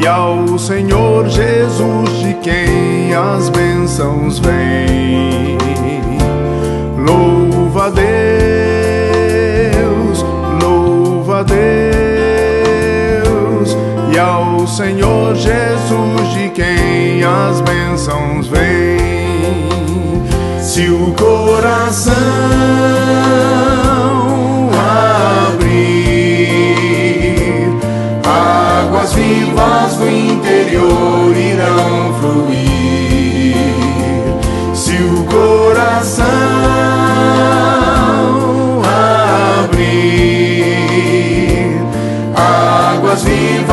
e ao Senhor Jesus de quem as bênçãos vêm. Louva a Deus, louva a Deus e ao Senhor Jesus de quem as bênçãos vêm. Se o coração O coração abrir, águas vivas